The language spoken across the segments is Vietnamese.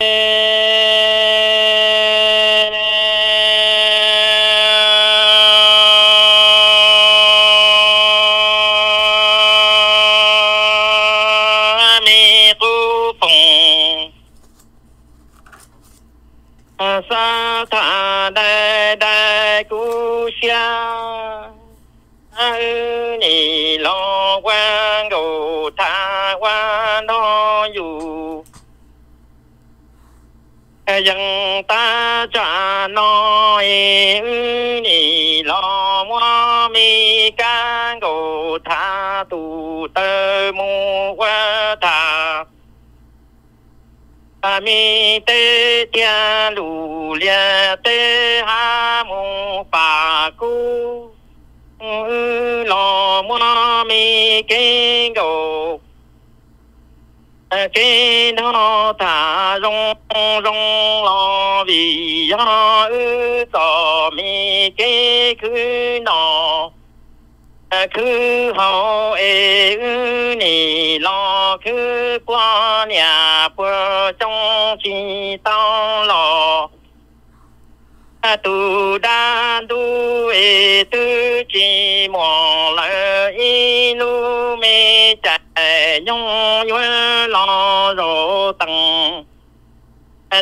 sa dân ta cha nói ni lo mua mi can gồ tha tu tơ mu qua tha. A mi tê tia lu lia tê ha mu pa cu. Ừ, lo mua mi kinh gồ cái nó ta rong rong lo vì ya ư tò mi cái cứ nó cứ hậu ê ư nì lo cứ qua nhà bữa trong chi tao lo tu đa tu e tu chi mò lỡ y lu mê chạy nhung nhue lo rô tăng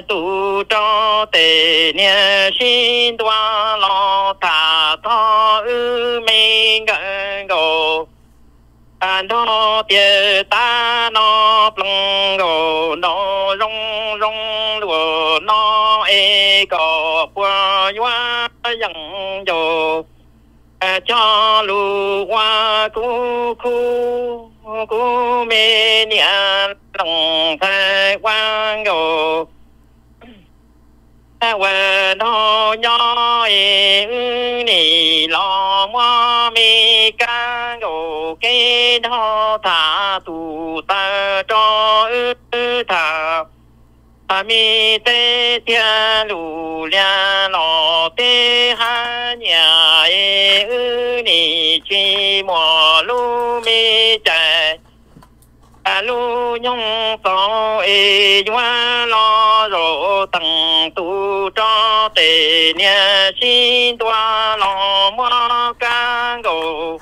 tu cho tề nia xin đoa lo thả tho ư mê ngỡ gồ à nó tia ta nó plong go nó rong rong lùa, nó e go qua hoa yang dồ à, cho lu qua cu cu cu mê nia lòng thai quang gồ quê nó nhỏ nì lo mua mi ca gồ cái nó thả tù ta cho ư thả à mi tê tia lù lia lo tê ha nhà ư nì chi mò lu mi chạy lu nhung to e hoa lo rô tầng tu cho tề nia xin toa lo mua ca gồ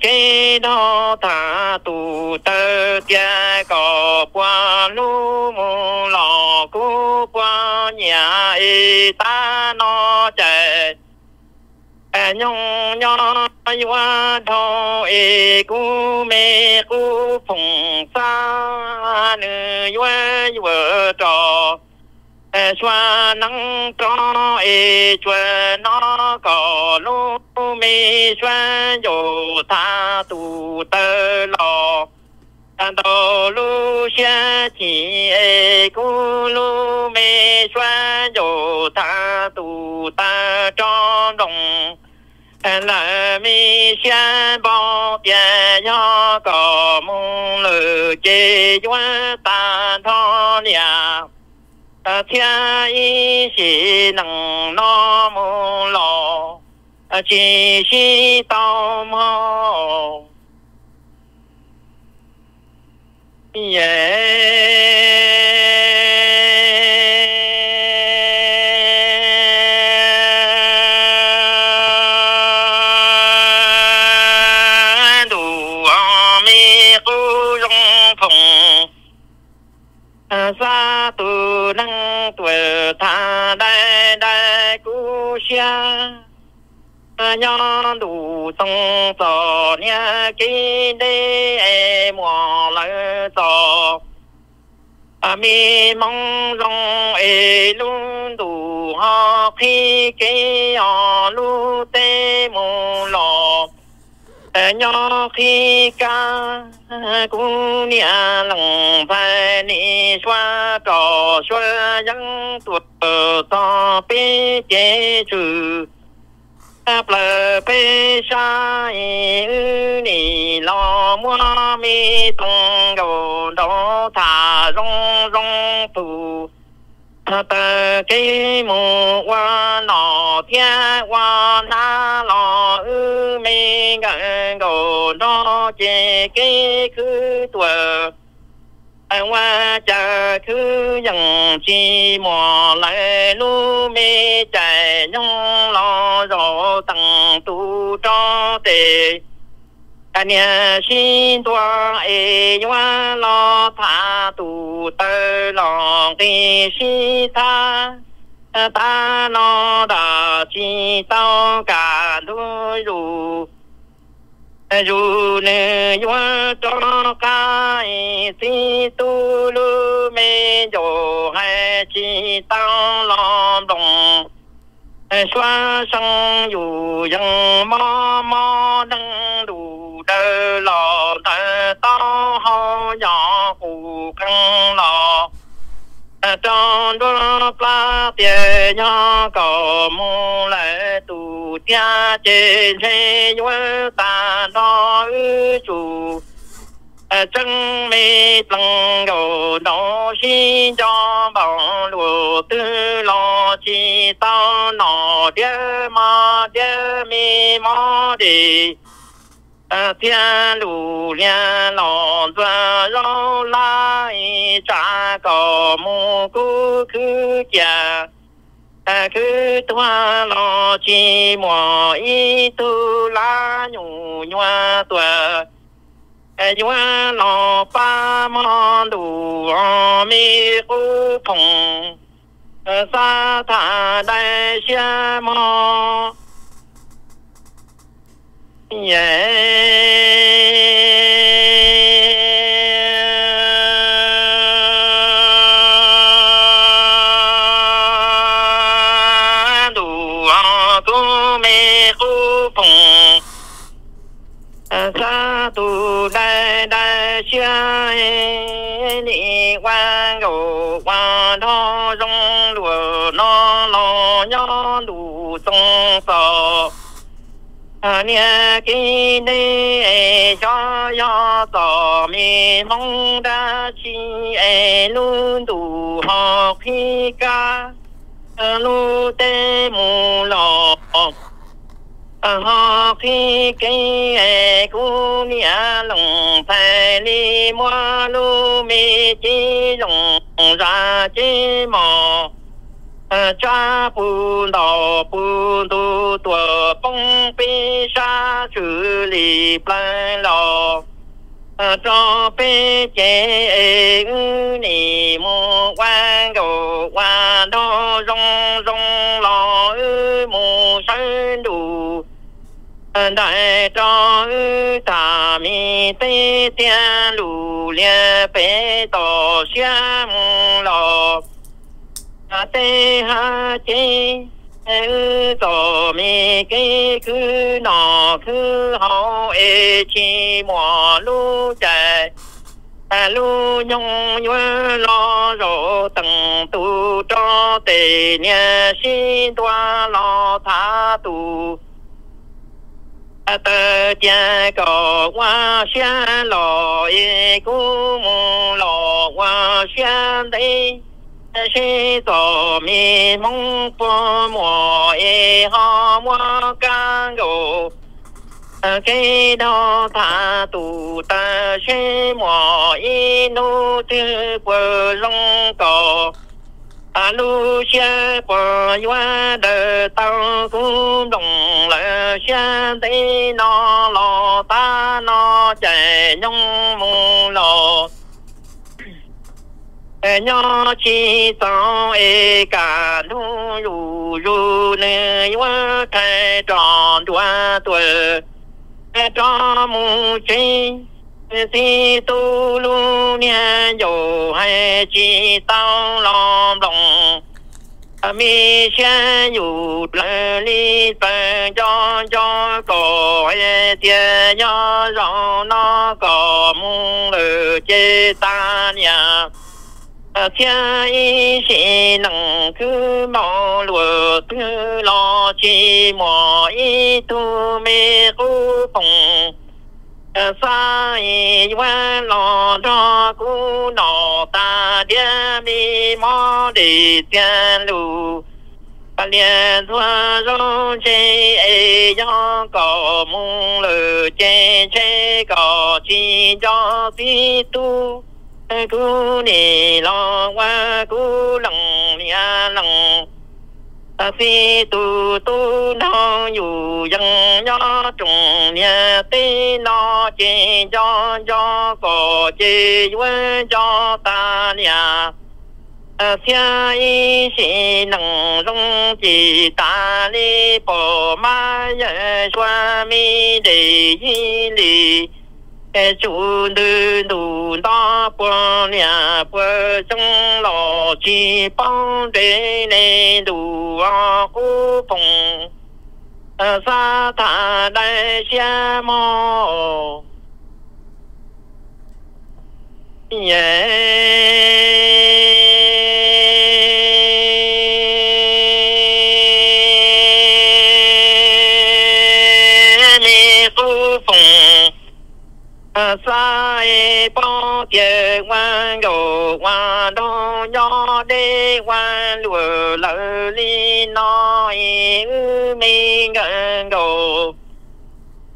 cái đó thả tu tơ tia có qua lu mù lò cú qua nhà y ta nó chạy nhung nhо hoa thọ ê cú mê cú phùng xa nữ hoa vợ trò xoa nắng cho ê chua nó có lô mê xoa dồ tha tu tơ lò đồ lu xe chỉ ê cú lu mê xoa dồ tha tu ta cho đồng là mi xa bao bia yo có mong lử chế hoa ta tho lia thiên y sĩ nặng nó mô lò chỉ sĩ tao mô yeah đủ tông tò nha ki đê e mò lỡ tò. À mi mong rong e luôn đủ ho, khi cái ho lu tê mù lò. À, Nhỏ khi ca cũng nia lòng vai ni xoa trò xoa dân tuột ờ, to bê chế trừ áp bê sa ư ni lo mua mi tung gầu đó thả rong rong tù tờ cái mù qua nọ thiên qua na lò ư mi ngờ gồ đó cái cứ tuổi qua cha cứ dần chi mò lại lu mê chạy nhung lo rõ tặng tu cho tề. Anh nhà xin tua e ê nhua lo tha tu tơ lòng đi si ta ta nó đã chi tao cả đôi rùa dù nè yuan cho cái si tu lu mê jo hai chi tao lòng đồng. Xóa sang dù dân mò mò đăng đủ đơ lò đơ to ho nhỏ hù căng lò. Trong đó là tiền nhỏ có mù lại tù tia trên thế yuan ta đó chủ chân mi tăng cầu đó xin cho bảo lùa tư lo chi tao nọ đĩa mà đĩa mi mò đi thiên lù liên lò doa rau lai cha có mù cú cứ ta cứ toa lo chi mò y tu la nhủ nhua tua nhua lo pa mò đủ o mi u phong ờ, sa tha đại xia mò. Yeah đủ sông sò nia ki ne cho yo to mi mong da chi e lu du ho khi ca. Lu te mu lo ho khi cái e cu nia long phải li mua lu mi chi long ra chi mò cha bu đào bu tu tua bông bi sa xử lý plan lò cho bê chế nì mù quan gầu quan đô rong rong lò mù sơn đủ đại cho ta mi tê tiên lù lia bê tỏ xia mù lò tê ha chê tổ mi cái cứ nọ cứ hậu ê chi mùa lu chạy à lu nhung nhue lo rộ tầng tu cho tề nhà xin toa lo tha tu à tờ cha có hoa xa lò ê cú mù lò hoa xa đây si tổ mi mong po mùa e ho mua can gỗ cái đó ta tu ta si mùa e nu tư bờ rong cỏ à lu xe bờ yuan đờ tao cũng đồng lỡ xe tây nó lo ta nó chạy nhung mù lo nhỏ chi sao e cả lu lu lu nè wa thay tròn đoa tuổi cho mu chi si tu lu nia yo hai chi tao lòng lòng mi xe yu lơ li tơ cho cho cổ e tia nhỏ rõ nó có mu lơ chê ta nia. Ờ, thiên y sĩ cứ mò lùa cứ lo chi mò y tu mê cu phùng ờ, sa y lo đó cu nọ ta địa mi mò đi tiên lù. Ta liền thua rong chê do có mong lờ chê chê có chi cho ti tu cú ni lo qua cú lòng nha a lòng ta phi tu tu no dù dân nho trùng nhà ti no chỉ cho cho cổ chỉ với cho ta nhà xia y sĩ nặng rong chỉ ta li bộ ma ye xoa mi đề hi li chủ nữ đủ đa bữa nhà bữa trong lò, chỉ bao đế này đủ à cú phong ờ, sa thả đại xe mò. Yeah e bao tie qua yo quan do nho de quan lùa lỡ li no e mi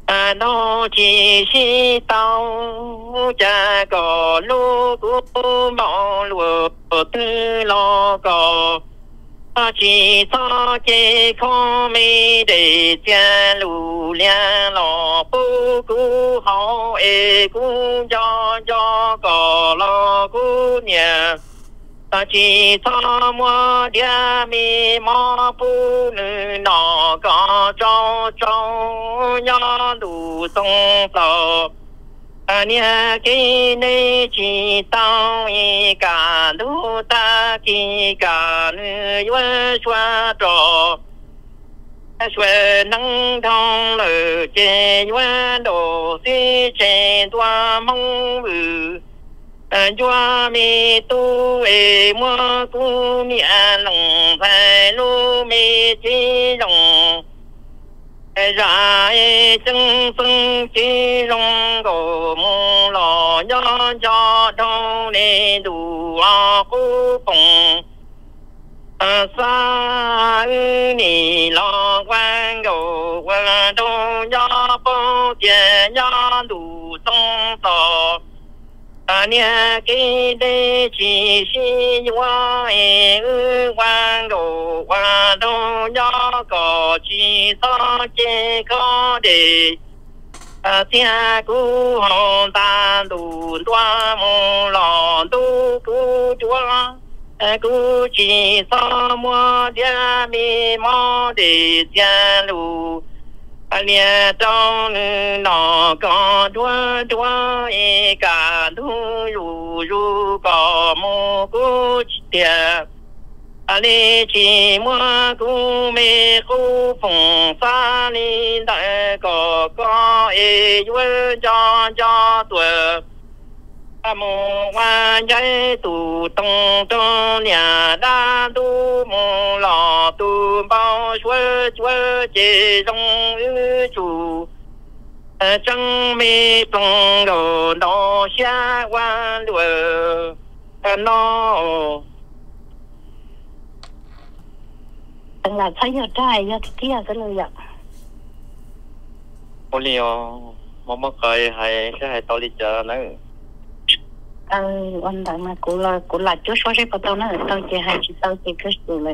à nó chỉ si tao cha có lu cu mong lùa tư lo có chỉ cho chế không mi để cha lù liang lo bu cu hậu e cu cho cho có lo cu nhà chỉ cho mua dia mi mò bu nữ nó có cho cho nhỏ đủ sông tàu nia ki ne chi tao y cả lu ta ki cả nữ yue xua trò xue năng thong lờ chê yue đồ si chê toa mong vư Chua mi tu e mua cu mi an lòng phải lu mi chi lòng ra chân phân chi rong cổ mù lò nhớ cho đâu đủ à cú bồng sa ờ, ư nì lo cổ quan đâu nhớ bố tiền nhớ đủ à nia cái đê chỉ si hoa e ư quan đồ qua đâu nhớ có chỉ so chế có để à tia cú hồng ta đủ đoa mô lò tu cú chúa à cú chỉ so mua dia mi mò để gia lù lia trong nó có đua đua e cả thu ru ru có mô cú tiệt à li chỉ mua cú mê cú phong sa li đại có có e yuan cho cho tuổi a mô hoa giấy tu tông trong nhà đa tu mô lò tu bao xuôi xuôi chế trong ư chủ. Chẳng mi tông đồ nó xa qua lùa. Nó là thấy ở trai ya thì kia cái lời ạ. Ô liều mà mất cười hay sẽ hay tao đi chợ nữa. Ờ anh đại mà cũng là cũng là chú số sẽ bắt đầu nó tao chỉ hay chỉ tao chỉ cứ xử là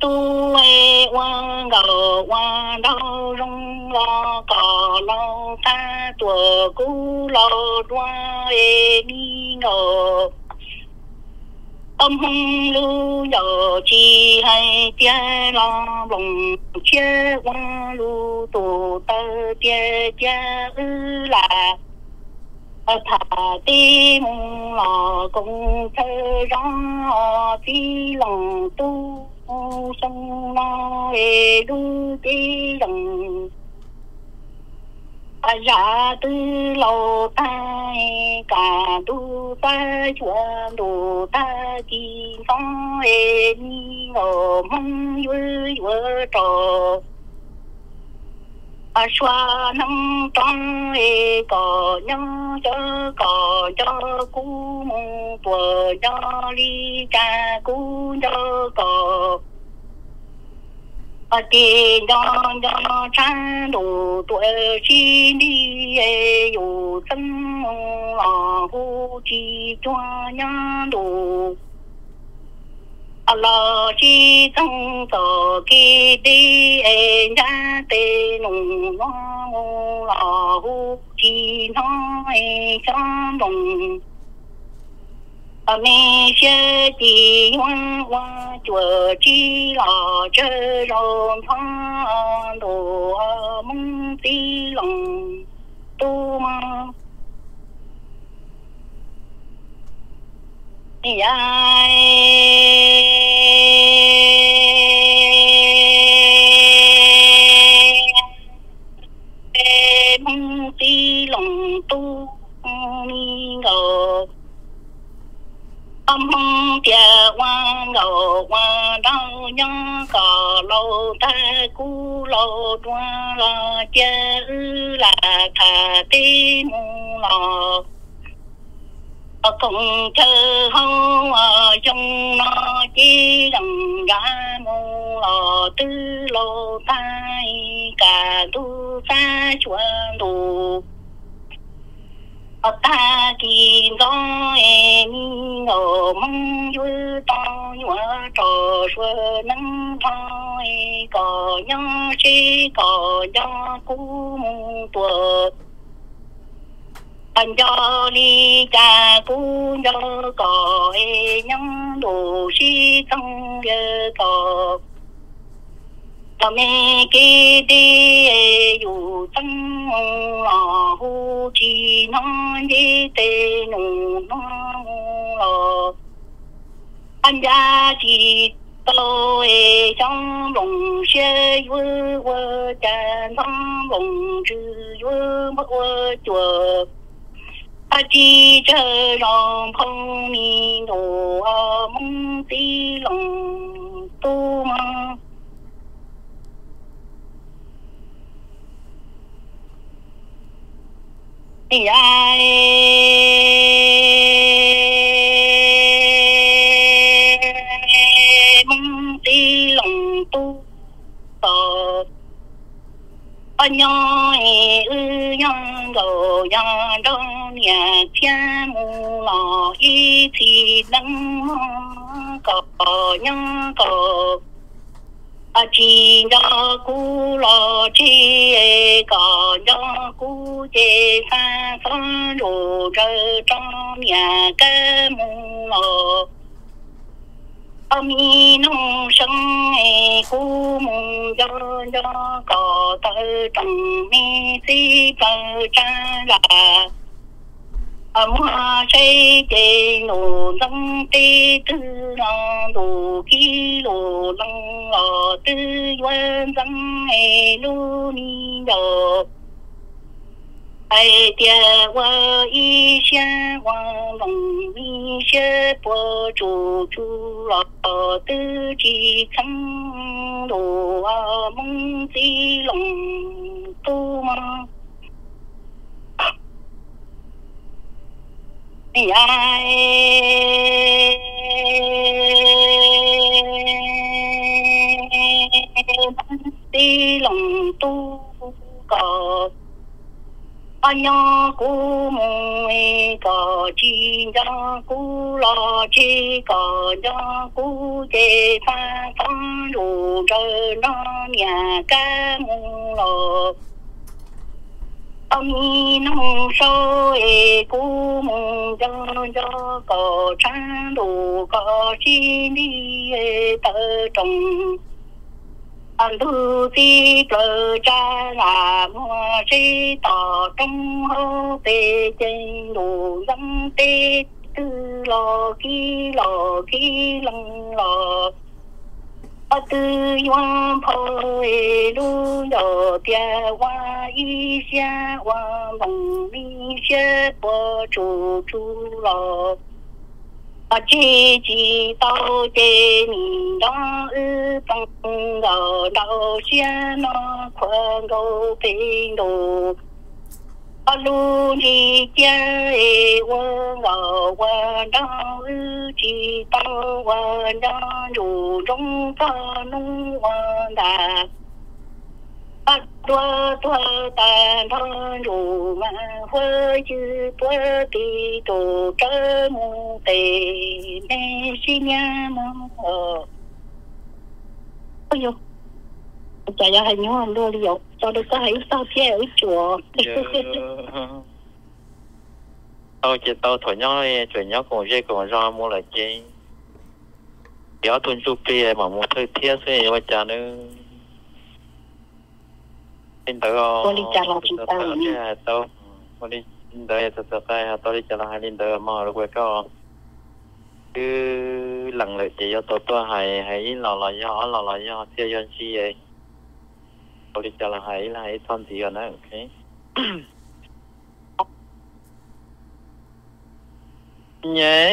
tu ê quan gờ quan đau rung lo cò lo ta tua cú lo đoa ê ni ngờ âm hung lu nhờ chi hay tia lo lòng chia quan lu tu tơ tia tia ư là thả ti mùng lò cùng thơ rõ ti lòng tu sông la e đung ti lòng à dạ tư lầu tai cả tu ta chùa đồ ta chi phong e ni ngờ mong vui vừa trò à xoa nắng trăng e có nhớ cho có cho cú mù bùa cho ly cha cú cho có à tiền cho cho chan đủ tuổi chi đi e yêu tâm là hu chi cho nhớ đủ lo chi trong tổ kỳ đi em ra tê nung nó lo hu chi nó em trong đồng à mẹ sẽ đi hoa hoa chùa chi lo chơi rong thang đồ mong tí lòng tu mà ai đau nhớ cò lâu ta cú lâu đoan là ư là thà tí mù ở cùng thơ hâu ờ, trong nó chỉ rằng gã mù lò, tư lô tai cả tu ta chuẩn đủ ta kỳ gió em ở mong vui, to nhua trò xưa, nắng thôi có nhân chi có do cũ mù tuổi anh cho đi cha cú cho có nhân đồ si không giờ có ta mẹ kia đi dù tăng lò hu chi nó đi tê nụ nó lò anh ra chỉ tôi trong lòng xe vui vui cha trong lòng chữ vui mất vui chùa a chi chờ lòng phong mi đồ a mong tí lòng tu ma ai? Mong tí lòng tu tờ. Ở nhỏ ư yang go yang đông nhà cha mù lò y thì đăng có nhang có à chỉ cho cú lò chi có cho cú chê sa son đồ trơ trong nhà cái mù lò mi nông sân cú mùng cho cho có tơ trồng mi si tơ cha là chê nổ lăng tê tư lòng đồ ký lô lăng lò tư yuan răng e lu ni yo ai tia wa y xia wa long mi xie po chu chu lo tư chi chăng đồ a mong ti long tu ma ai? Đi lòng tu cờ anh nhớ cú mù có chi nhớ cô lo, chi cờ nhớ cô chê pha phong đủ trời nó nhà ca mù lo ông nông sâu e cú mùng cho cho có trang đủ có chi đi tờ trồng. Anh thu ti cờ cha là mua chi tỏ trong hô tê trên đủ dâm tê tư lò ki lò ki lăng lò. 我伫远方的路，有电话。一想我梦里，想我处处了。我只知道，对，你当伊碰到，老乡了困觉被奴。啊，路你家诶，我老我当日记到我当路中发弄我的。多多单堂如满花枝多地都这么得那些年么？哎呦 ！giờ giờ hay nhớ anh liệu cho được có hãy sao thế ở chùa tao chỉ tao thổi nhau chuyện nhau cùng dây cùng ra mua lại chi kéo tuần chụp kia mà mua thôi thiết sẽ vậy cha nữa tin tới con đi chặt lòng chị tao tao con đi tới tao tao cái tao đi lòng hai đi tới mà rồi quay có cứ lần lượt chỉ cho tôi tôi hay hay lò lò do lò lò do tiêu dân chi vậy tôi đi chặt lòng hay là hay nhé.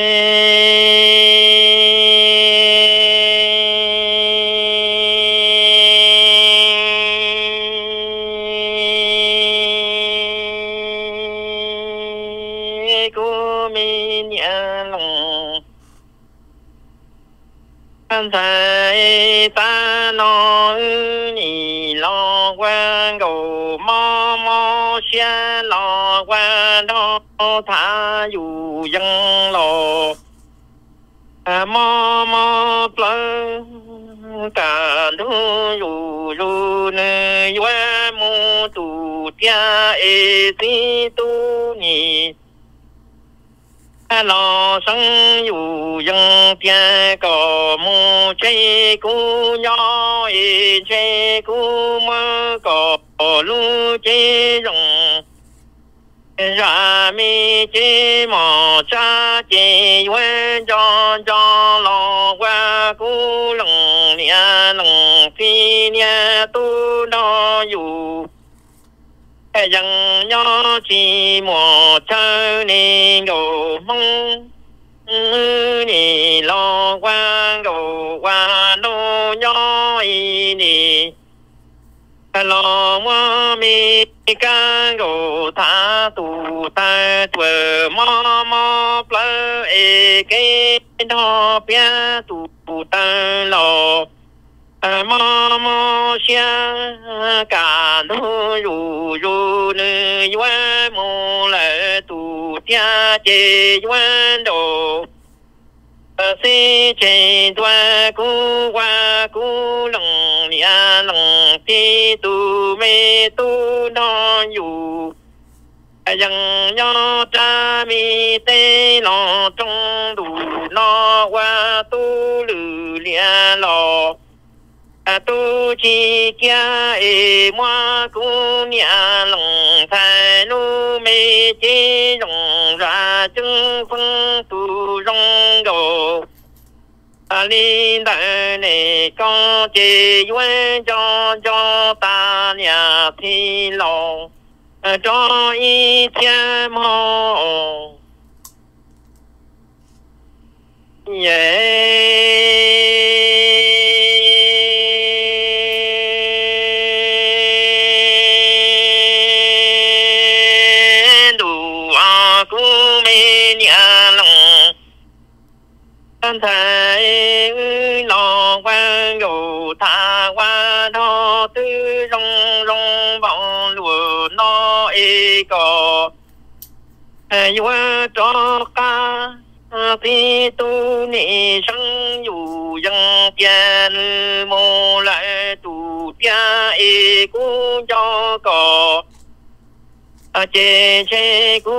Cô mi nhà lòng. Anh thấy ta nói đó tha dù dân lò. À mò mò plơ cả đu dù dù nè qua mu tù tia e ti tu nhì. À lò sân dù dân tia cò mu chê cú nhỏ e chê cú mơ cò lu chê rồng ra mi chi mò cha chi quên cho cho lo qua cú lòng nia lòng phi nia tu đo dù. Dân nho chi mò cha ni gầu mong ni lo qua gầu qua nô nho y ni lo mua mi ca gỗ tha tu ta tuờ mò mò plơ e kê đó bia tu ta lo mò mò xia cả nô rù rù nữ yuan mô lệ, tu, tia, chê, yuan, đồ si chế đoan cú qua cú lòng nia lòng ti tu mê tu no yu dân nho cha mi tê lo trong đủ lo qua tu lử lia lo tu chi kia e mua cú nia lòng thay nu mê chế lòng ra chân phân tu rong gồ à li đại này con chỉ quên cho cho ta nhà thì lòng cho ý thiên mô yeah nó e cò qua cho ca thì tu ni sang dù dân tiền mô lại tu tia e cũng cho cò chế chế cú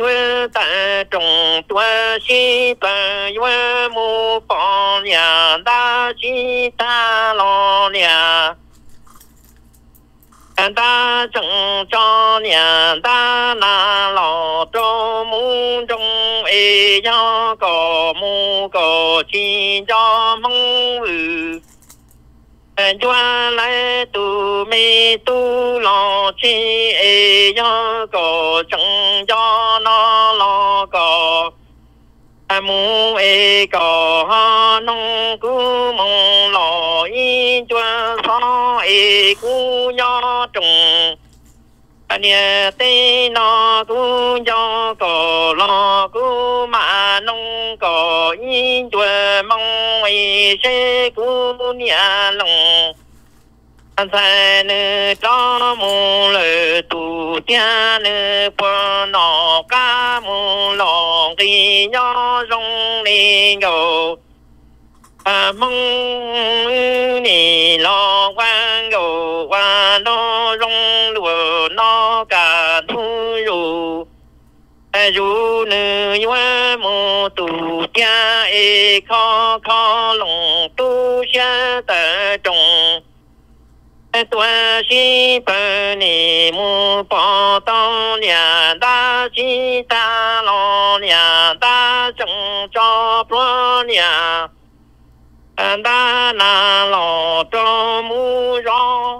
yuan ta trồng tua si ta yuan mu bỏ nhà ta si ta lo nhà ta chẳng cho na lo cho mu trong e cho cò mu cò chi cho mong ừ ờ, cho lại tu mi tu lo chi e cho cò chẳng cho nó lo cò. Mu e cò ha nông cú mong lo y cho sao e cú nhỏ trùng anh nhớ tê nó cú cho có lo cú mà nông có yên cho mong e sẽ cú nhà lòng. Anh sai nữ cho mu lệ tu tia nữ bờ nọ ca mu lòng đi nhỏ rong đi ngầu à mong ni lo quan gầu qua, nó rong lùa, nó cả thu ru à ru nữ hoa mô tù cha e khó khó lòng tu xa tờ trọng tua si bờ ni mu bỏ tao nhà ta chỉ ta lo nhà ta trồng cho bữa nhà đa là lo cho mu rõ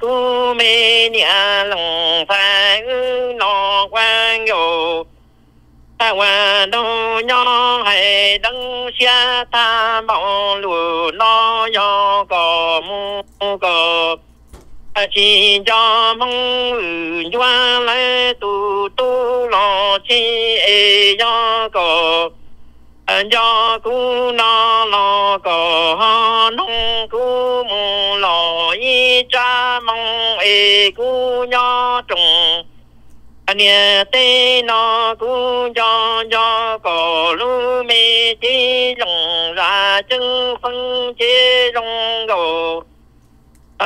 cú mê nhà lòng phải lo quan yêu ta quan đâu nhỏ hay đấng xa ta bỏ lù lo yo có mu có chỉ cho mong ư doa lại tu tu lo chi e yo có do cu nó lo có nông cu mù lo y cha mong e cu nho trùng. Anh tê nó cu cho cho có lu mê chi lòng ra chân phân chế rong gầu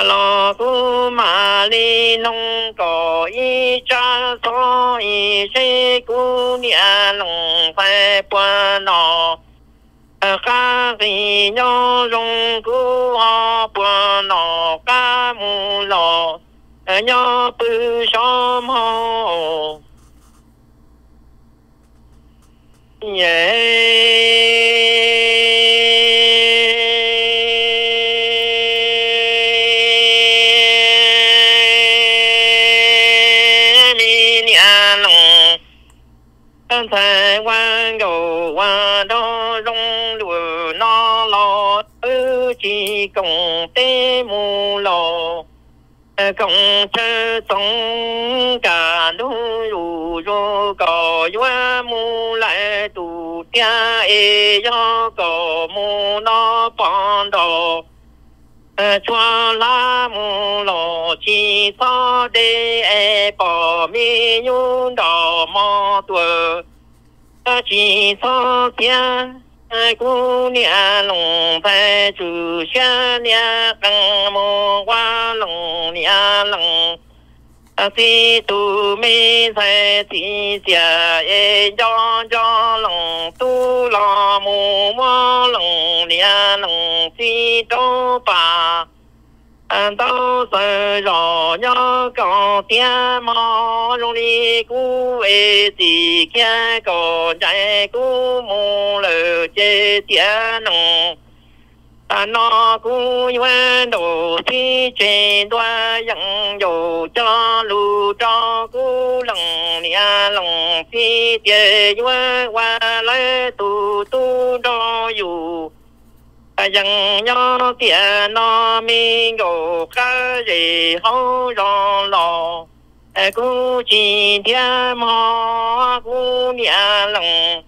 lo tu mà li nông có y cha so y se cú nia nông phải qua nó ca ờ, gì nhớ rong cu ho qua nó ca mu lo ờ, nhớ bự xóm hồ yeah thân quan cầu qua đó rong lùa nó lo ư chỉ cùng tê mù lo ờ, cộng chơ tổng cả đu rù rô cò yoa mu lại tù tia e yo cò mu nó bọn đồ cho la mu lo chi so de e bỏ mi nhung đỏ mò tuổi chỉ so tia cú nia lòng phải chủ xa nia căng mô qua lòng nia lòng si tu mi sai ti xia e cho cho lòng tu lo mu mo lòng nia lòng si tô pa đâu sợ rõ nhớ có tiếng mò rong đi cú ê tì kia có chạy cú mù lờ chê tiếng nông ta nó cú hoa đồ thi chê đoa, dặn dầu cho lù cho cú lòng nia lòng phi chê hoa hoa lấy tu tu đo dù. Yu dặn nho kia nó mi ngô cái gì hậu lò. Lo cú chỉ thiên mò, cú nhà lòng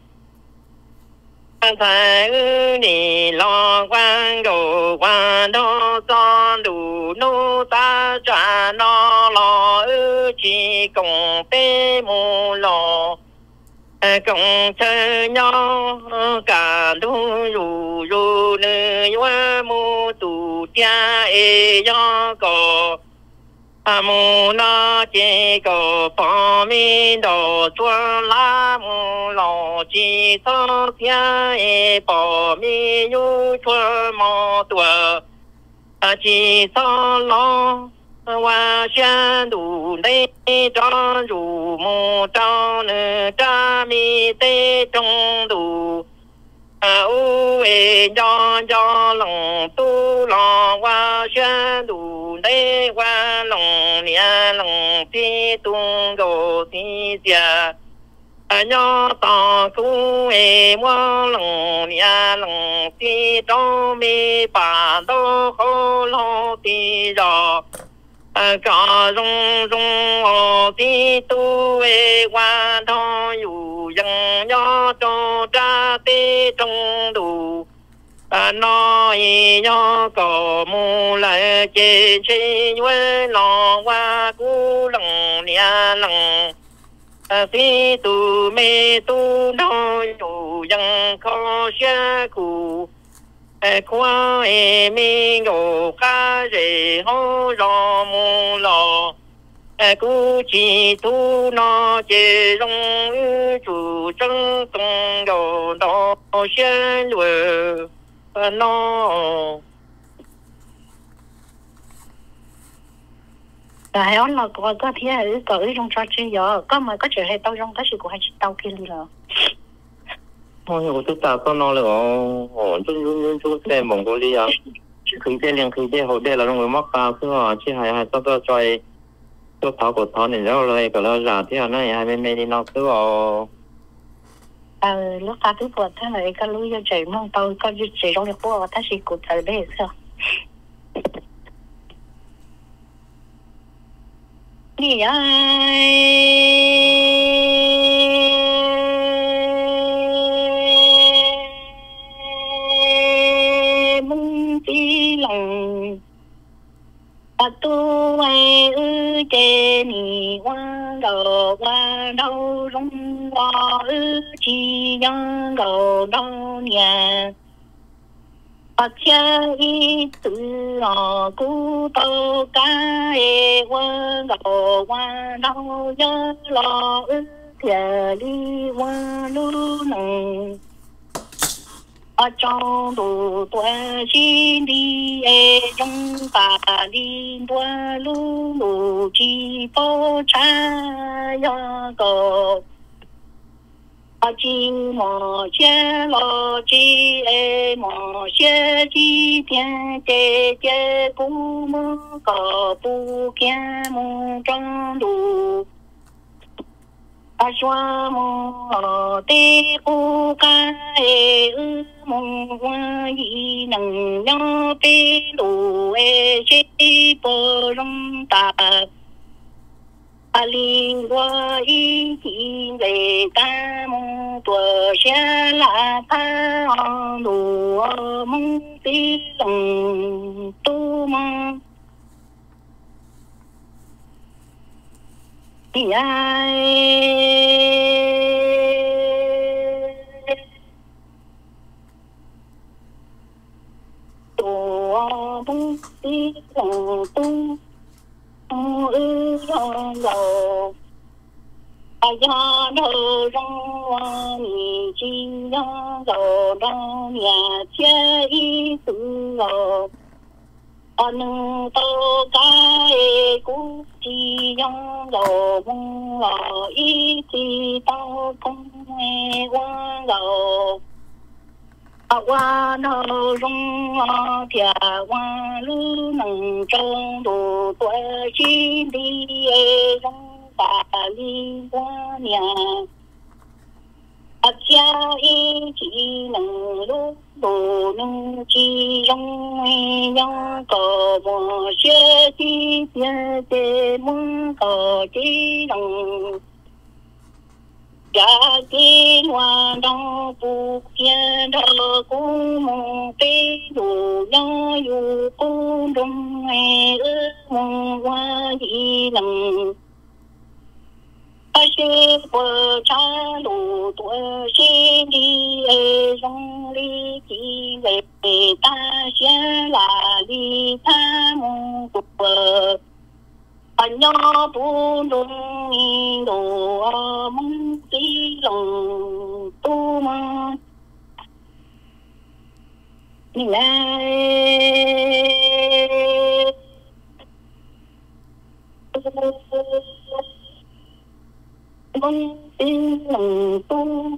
thái ni lo quan đồ quan đô do đủ nô ta trả nó lo ư chỉ cùng tê mù lo à, cộng chơi nhau ờ, cả đu rù rù nơi hoa mu tù cha e do ko 阿 mon âge, et que parmi nos doux larmes, l'âge sortien 啊呜喂，呀呀龙都龙哇旋都内哇龙年龙的东高西家，啊呀当古喂我龙年龙的东北把老好龙的绕。Ờ, có rong rong họ tí tu về qua đó dù dân nhó cho cha tê trung đủ à ờ, nói nhó có mù lại chê chê với lò qua cú lòng nia lòng à ờ, tí tu mê tu nói dù dân khó xe cụ qua e mi ngô ca rể hô rò mù lò. Cú chỉ tu nó chế rong chủ trăng tung đồ đó xuyên lùa. Nó. Tại ông mà có có thế ở có trong trò chơi giờ? Có mà có chuyện hay tao trong cái sự của hai chị tao kia rồi thôi 어둡다 끊어려 어 좀좀좀좀세 몽골리아 긍제량 긍제 호텔 이런 거 막가 그거 같이 하야 하다가 저희 또 타고 타는 rồi rồi cái đó là thế này hai bên bên đi nó cứ ở ờ à, lúc ta cứ vượt thế này, cái lối cho chị mong tôi có gì chị trong được của ta chỉ cụt thời đấy sao? Đi ai tu ai ư chê ni quan đầu qua, đâu rung qua, ư chi nhân đầu đâu nhà. À cha y tự ở cú tô ca e quan đầu qua, đâu nhớ lo, ư thiệt đi qua lu nồng ở trong đồ tuổi xin đi e trong ta đi đua lu lu chi phố cha ya go ở chi mò xe lo chi e mò xe chi thiên chê chê cú mơ cò bu kia mù trong đủ a xoa mô tê cô ca e ư mô hoa yi nằng nhó tê đủ e chê bơ rong ta a li hoa y chi lệ ta mô tua xa la ta đủ mô tê lòng tu mô ai? Tổ bung đi lòng tu tu ư lòng lầu à ya đâu rong hoa mi chi ya đâu đâu nhà chia y tu lầu anh tô cái cú yang lo mong lo y chi tao công nghe qua lo à qua nó rong à thia qua lu nang trong đồ tuổi chi đi rong ta li qua nhà à cha y chi nang lu đồ nung chi rong yang có một 些 chi tiền tiền muốn có chi rong giá chi hoa đông bu kia đó cũng mong tê đủ nhau yu cũng đông nghe ư mong hoa gì qua cha lu tu she đi e rong li chi về ta she là đi tha mong tu anh nhớ bu đông ni đồ mong tí lòng tu mà lại mong tin lòng tu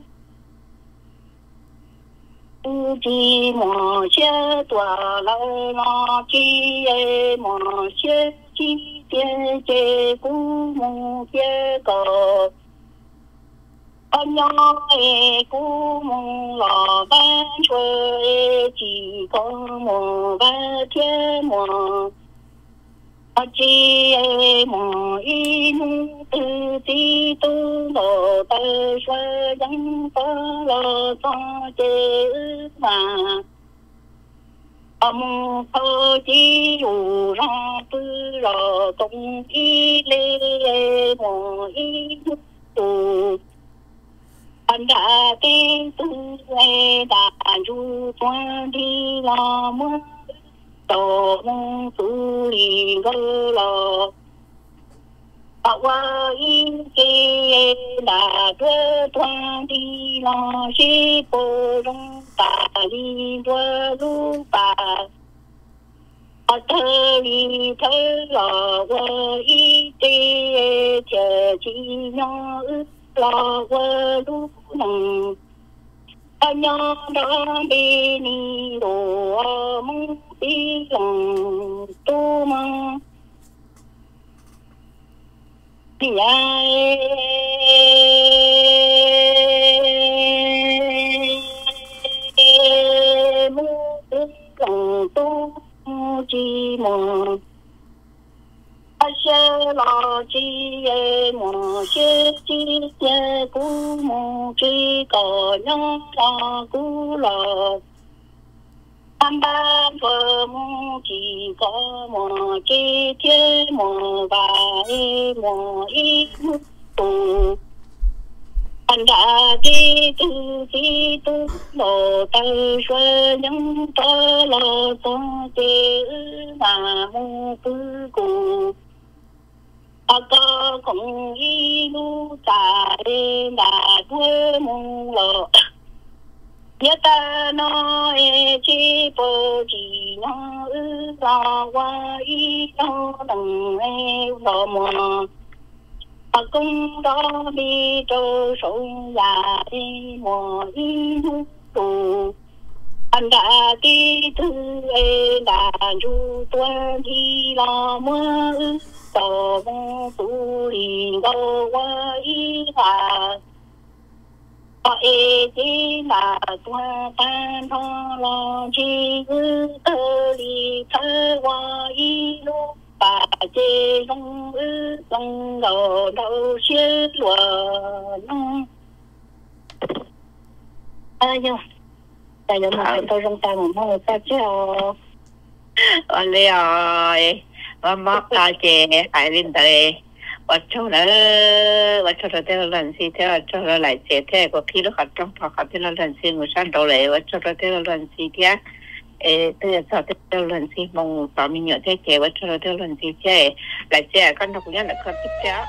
tu chi mò xe tòa lâu lo chi e mò xe chi chê chê cú mù chê cò ở nhỏ ê cú mong lò ban chuối chỉ có mò ba thiên mò ở chi ê mò tư ti tu lò tơ sơ, dân tơ lo cho chê mà âm thơ chi dù ra tư lo công y, lê e, mò, y tu anh đã tin tu lê e, đã du quan đi lo mưa tổ mong tu đi gơ lo bảo qua in kê đã đưa quan đi lo chỉ bộ rong ta đi đưa lu ta ở thơ đi thơ lo qua y tê chờ chi nhỏ ước lo qua lu nang anh nhớ đó đi ni đồ mong đi lòng tu mong đi ai mu lòng tu chi mong sơ lo chi e mò sơ chi e cú mò chi cò nhong lo cú lo tam ba phơ mu chi có mò chi thế mò ba e mò y mu tu anh đã đi tu đi tu lo tay xuôi những tơ lo to chữ mà mu tu cùng có cũng y lu ta đê đà đuôi mong lo nhớ ta nó e chi bơ chỉ nó ư lo qua y nó đằng e lo mò bà công đó đi cho sông già đi mò y lu tu. Anh đã đi thư e đã du tuân đi lo mưa ư tổ tu đi đâu qua y hà ê chỉ là tua tan ho lo chi ư tơ lì thơ qua y lu. Bà chê long ư long đầu đầu xế lùa long ai nhá tại nhớ mà tôi trong tay một mong ta chứ ở đây rồi và mắc ta chè tại bên đây và cho nó và cho nó theo lần gì theo cho nó lại chè theo có khi nó khát trong phòng khát theo lần gì người sang đầu lại và cho nó theo lần gì kia ê bây giờ sao theo lần gì mong bảo mình nhớ theo chè và cho nó theo lần gì chè lại chè con nó cũng nhớ là con tiếp theo